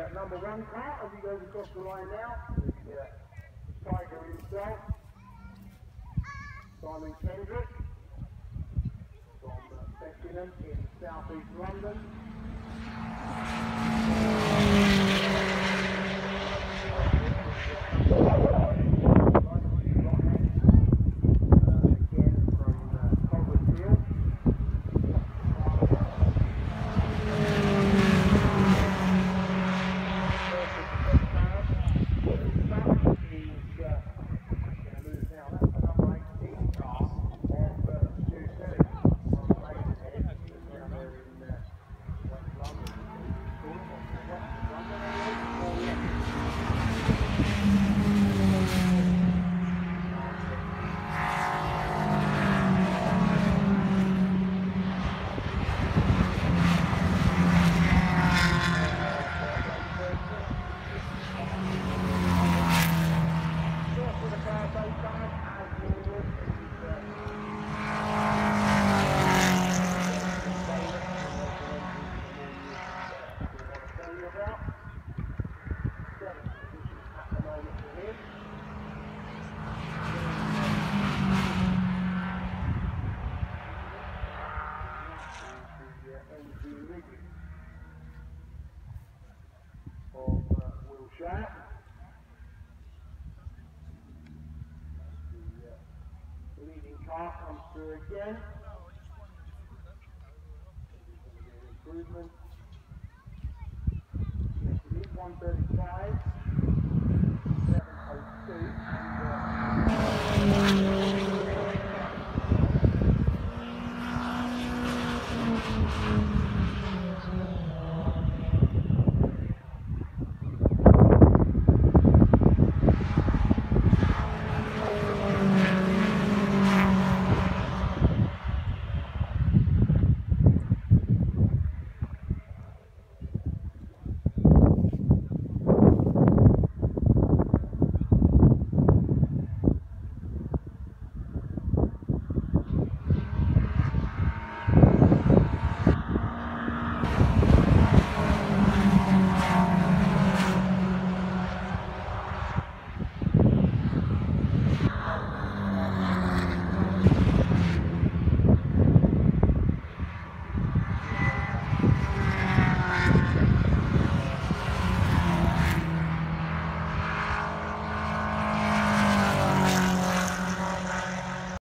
uh, number one car as he goes across the line now. Uh, Tiger himself, Simon Kendrick from uh, Beckenham in South East London. That comes through again. Improvement. Yes, 135.